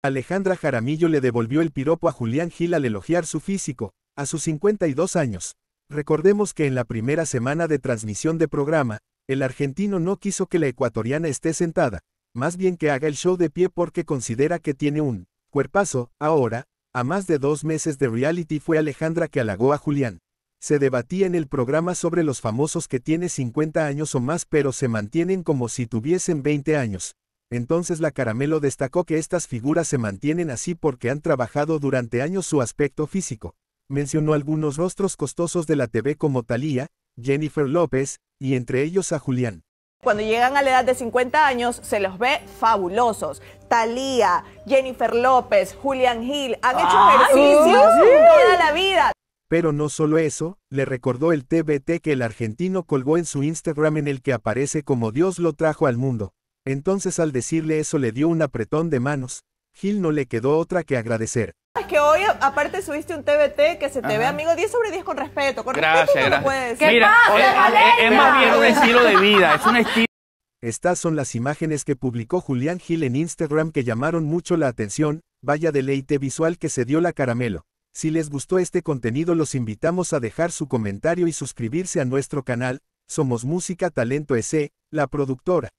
Alejandra Jaramillo le devolvió el piropo a Julián Gil al elogiar su físico, a sus 52 años. Recordemos que en la primera semana de transmisión de programa, el argentino no quiso que la ecuatoriana esté sentada, más bien que haga el show de pie porque considera que tiene un cuerpazo. Ahora, a más de dos meses de reality fue Alejandra que halagó a Julián. Se debatía en el programa sobre los famosos que tienen 50 años o más pero se mantienen como si tuviesen 20 años. Entonces la Caramelo destacó que estas figuras se mantienen así porque han trabajado durante años su aspecto físico. Mencionó algunos rostros costosos de la TV como Thalía, Jennifer López, y entre ellos a Julián. Cuando llegan a la edad de 50 años, se los ve fabulosos. Thalía, Jennifer López, Julián Gil, han hecho ejercicios toda la vida. Pero no solo eso, le recordó el TBT que el argentino colgó en su Instagram en el que aparece como Dios lo trajo al mundo. Entonces al decirle eso le dio un apretón de manos. Gil no le quedó otra que agradecer. Es que hoy, aparte, subiste un TBT que se te ve, amigo, 10 sobre 10 con respeto. Con Gracias, respeto gracias. puede decir. Mira, es- es, Valeria? es más bien un estilo de vida, es un estilo. Estas son las imágenes que publicó Julián Gil en Instagram que llamaron mucho la atención, vaya deleite visual que se dio la caramelo. Si les gustó este contenido los invitamos a dejar su comentario y suscribirse a nuestro canal, Somos Música Talento EC, la productora.